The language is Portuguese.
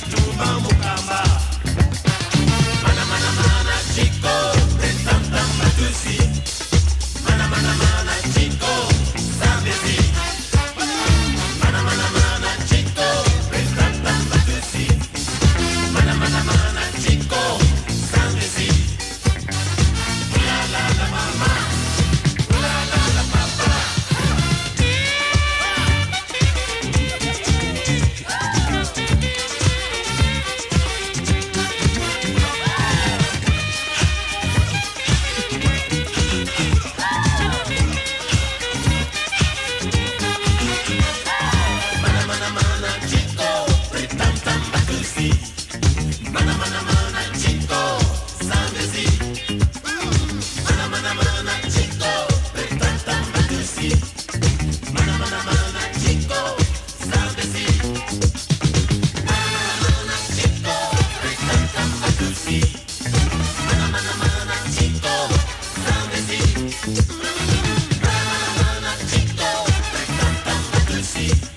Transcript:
tuma mukamba see.